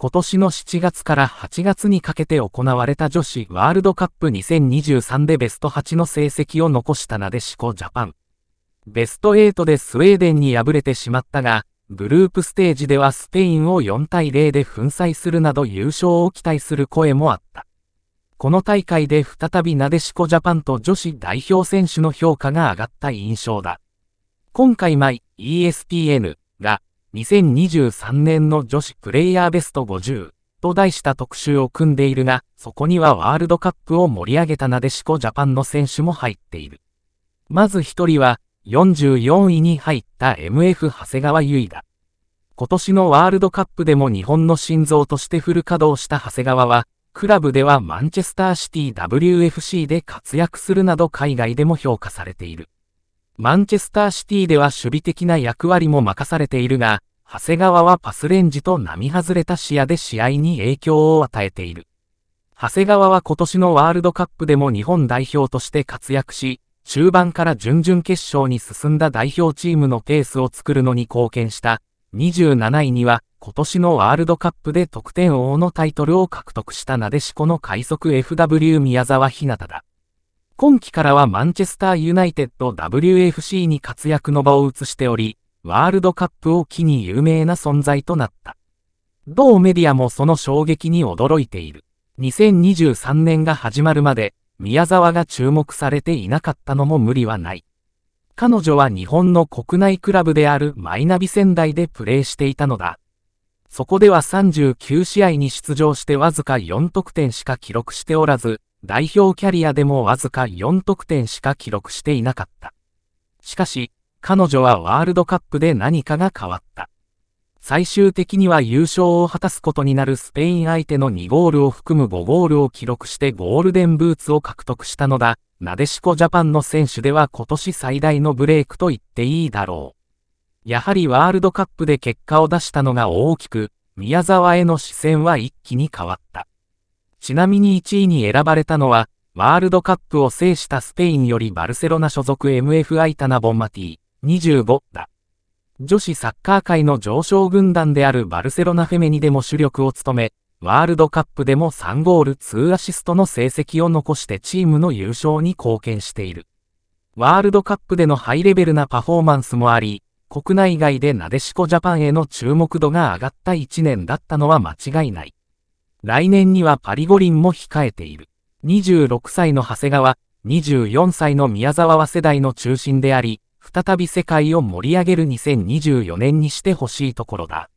今年の7月から8月にかけて行われた女子ワールドカップ2023でベスト8の成績を残したなでしこジャパン。ベスト8でスウェーデンに敗れてしまったが、グループステージではスペインを4対0で粉砕するなど優勝を期待する声もあった。この大会で再びなでしこジャパンと女子代表選手の評価が上がった印象だ。今回前 ESPN が2023年の女子プレイヤーベスト50と題した特集を組んでいるが、そこにはワールドカップを盛り上げたなでしこジャパンの選手も入っている。まず一人は、44位に入った MF 長谷川優衣だ。今年のワールドカップでも日本の心臓としてフル稼働した長谷川は、クラブではマンチェスターシティ WFC で活躍するなど海外でも評価されている。マンチェスターシティでは守備的な役割も任されているが、長谷川はパスレンジと並外れた視野で試合に影響を与えている。長谷川は今年のワールドカップでも日本代表として活躍し、中盤から準々決勝に進んだ代表チームのペースを作るのに貢献した。27位には、今年のワールドカップで得点王のタイトルを獲得したなでしこの快速 FW 宮沢ひなただ。今季からはマンチェスターユナイテッド WFC に活躍の場を移しており、ワールドカップを機に有名な存在となった。同メディアもその衝撃に驚いている。2023年が始まるまで、宮沢が注目されていなかったのも無理はない。彼女は日本の国内クラブであるマイナビ仙台でプレーしていたのだ。そこでは39試合に出場してわずか4得点しか記録しておらず、代表キャリアでもわずか4得点しか記録していなかった。しかし、彼女はワールドカップで何かが変わった。最終的には優勝を果たすことになるスペイン相手の2ゴールを含む5ゴールを記録してゴールデンブーツを獲得したのだ。なでしこジャパンの選手では今年最大のブレイクと言っていいだろう。やはりワールドカップで結果を出したのが大きく、宮沢への視線は一気に変わった。ちなみに1位に選ばれたのは、ワールドカップを制したスペインよりバルセロナ所属 MF アイタナ・ボンマティ。25だ。女子サッカー界の上昇軍団であるバルセロナフェメニでも主力を務め、ワールドカップでも3ゴール2アシストの成績を残してチームの優勝に貢献している。ワールドカップでのハイレベルなパフォーマンスもあり、国内外でなでしこジャパンへの注目度が上がった1年だったのは間違いない。来年にはパリ五輪も控えている。26歳の長谷川、24歳の宮沢は世代の中心であり、再び世界を盛り上げる2024年にしてほしいところだ。